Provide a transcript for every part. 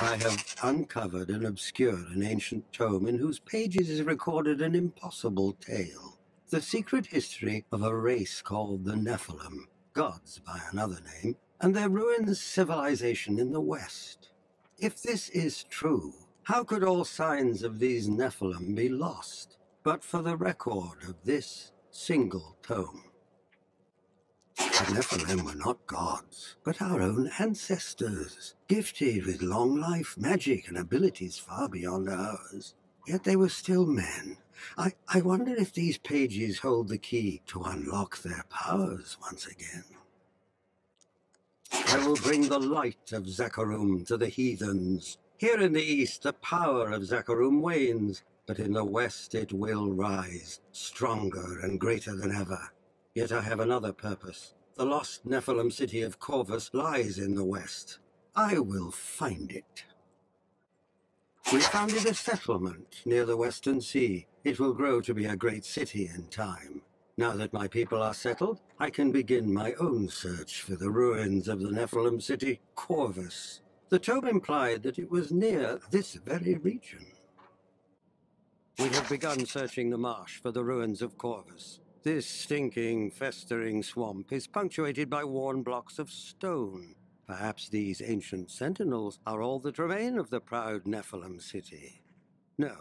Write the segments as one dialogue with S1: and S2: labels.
S1: I have uncovered and obscured an ancient tome in whose pages is recorded an impossible tale. The secret history of a race called the Nephilim, gods by another name, and their ruined civilization in the West. If this is true, how could all signs of these Nephilim be lost but for the record of this single tome? The Nephilim were not gods, but our own ancestors, gifted with long life, magic, and abilities far beyond ours. Yet they were still men. I, I wonder if these pages hold the key to unlock their powers once again. I will bring the light of Zakarum to the heathens. Here in the east, the power of Zakarum wanes, but in the west it will rise, stronger and greater than ever. Yet I have another purpose. The lost Nephilim city of Corvus lies in the west. I will find it. We founded a settlement near the Western Sea. It will grow to be a great city in time. Now that my people are settled, I can begin my own search for the ruins of the Nephilim city, Corvus. The tome implied that it was near this very region. We have begun searching the marsh for the ruins of Corvus. This stinking, festering swamp is punctuated by worn blocks of stone. Perhaps these ancient sentinels are all that remain of the proud Nephilim city. No,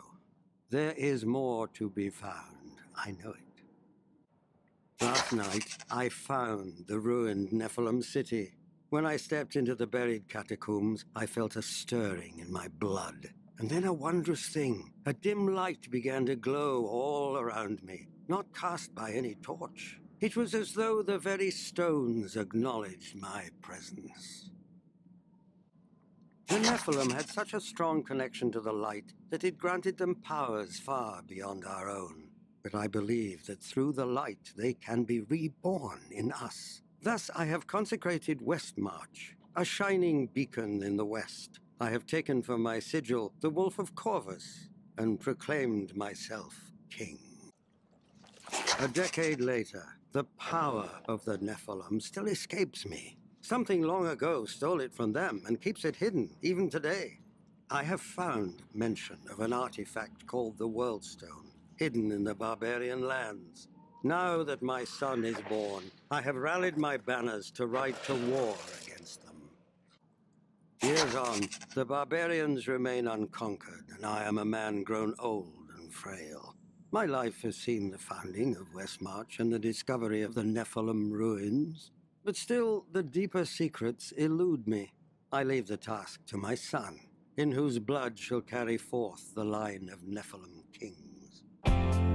S1: there is more to be found. I know it. Last night, I found the ruined Nephilim city. When I stepped into the buried catacombs, I felt a stirring in my blood. And then a wondrous thing. A dim light began to glow all around me, not cast by any torch. It was as though the very stones acknowledged my presence. The Nephilim had such a strong connection to the light that it granted them powers far beyond our own but I believe that through the light they can be reborn in us. Thus I have consecrated Westmarch, a shining beacon in the west. I have taken for my sigil the Wolf of Corvus, and proclaimed myself king. A decade later, the power of the Nephilim still escapes me. Something long ago stole it from them and keeps it hidden, even today. I have found mention of an artifact called the World Stone hidden in the barbarian lands. Now that my son is born, I have rallied my banners to ride to war against them. Years on, the barbarians remain unconquered, and I am a man grown old and frail. My life has seen the founding of Westmarch and the discovery of the Nephilim ruins, but still the deeper secrets elude me. I leave the task to my son, in whose blood shall carry forth the line of Nephilim kings.